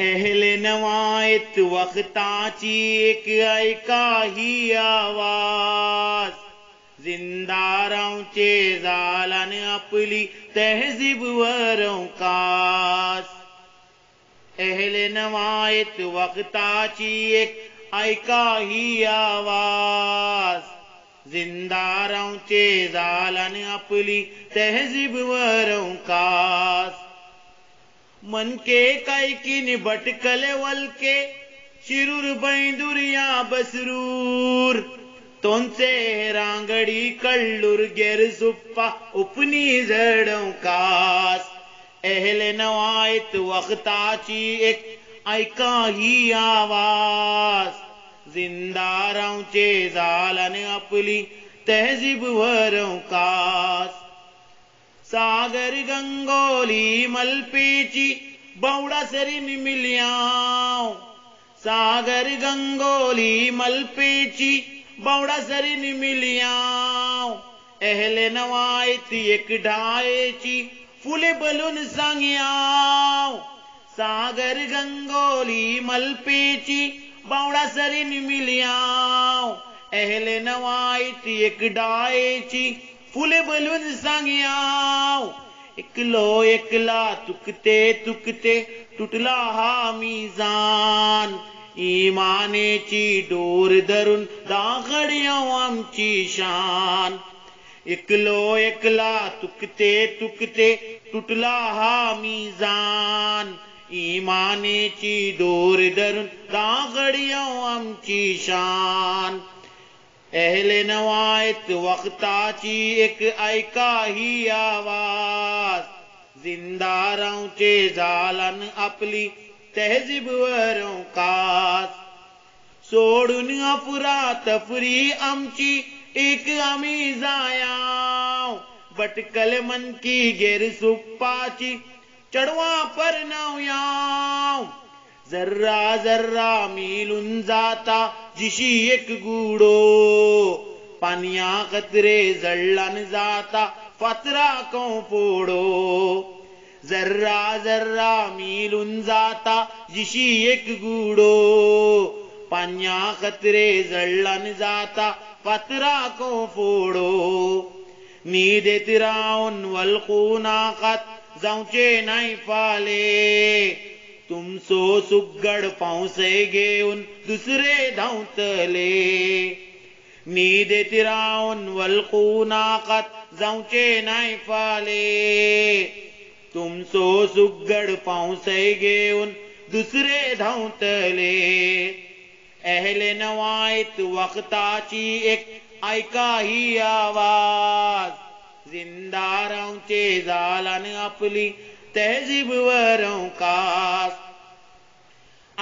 अहले नवायत वक्ताची एक ऐका ही आवाज़। जिंदारांचे जालान आपली तहजीब वरं कास। अहले नवायत वक्ताची एक ऐका ही आवाज़। जिंदारांचे जालान आपली तहजीब वरं कास मनके कैकिन भटकले वलके शिरूर बैंदुरिया बसरूर। तोंचे रांगडी कळ्ळूर गेर सुप्पा उपनी जडव कास एहले नवायत वक्ताची एक ऐका ही आवाज़ जिंदारांचे जालाने अपली तहजीब वरव कास सागर गंगोली, मलपेची बौडा सरीन मिल्याव सागर गंगोली, मलपेची बौडा सरीन मिल्याव एहले नवायत, एक ढायची फुले बलून सांग्याव सागर गंगोली, मलपेची बावडा सरीन मिल्याव एहले नवायत, एक डायची फुले बलून सांग्याव एकलो एकला तुकते तुकते तुटला हा मिजान. इमानेची डोर धरून दाखड्याव आमची शान. एकलो एकला तुकते तुकते तुटला हा मिजान. इमानेची डोर धरून दागड्याव आमची शान. एहले नवायत वक्ताची एक ऐका ही आवाज़ जिंदारांचे जालन आपली तहजीब वरं कास सोडून अफरा तफरी आमची एक आम्ही जायाव बटकल मन की गेर सुप्पाची चढवा पर याव जर्रा जर्रा मिलून जाता जिशी एक गुडो पानिया कतरे जळलान जाता, फातरा को पोडो जर्रा जर्रा मिलून जाता, जिशी एक गुडो? पानिया कतरे जळलान जाता, फातरा को फोडो? नी देत रावन वल्कू नाकात जावचे नाही फाले। तुमचो सुगड पावसे घेऊन दुसरे धावतले देत रावन वल्कू नाकात जावचे नाही फाले। तुमचो सुगड पावसे घेऊन दुसरे धावतले अहले नवायत वक्ताची एक ऐका ही आवाज़। जिंदारांचे जालान आपली तहजीब वरं कास।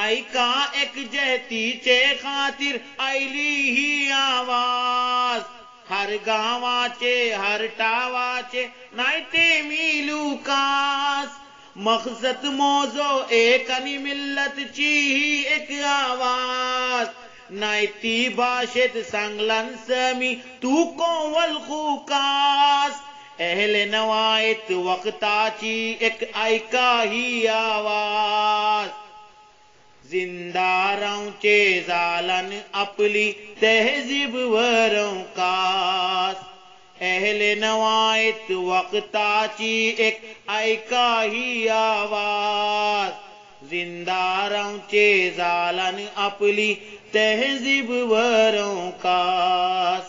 ऐका एक जहतीचे खातीर आयली ही आवाज़। हर गावाचे हर टावाचे नाही ते मिलू कास। मकसद मोजो, एक आणि मिल्लतची ही एक आवाज़। नाही ती भाषेत सांगलान समी, तू कोवल कास। एहले नवायत वक्ताची एक ऐका ही आवाज़। जिंदारांचे जालन आपली तहजीब वरों कास। एहले नवायत वक्ताची एक ऐका ही आवाज़। जिंदारांचे जालन आपली तहजीब वरं कास।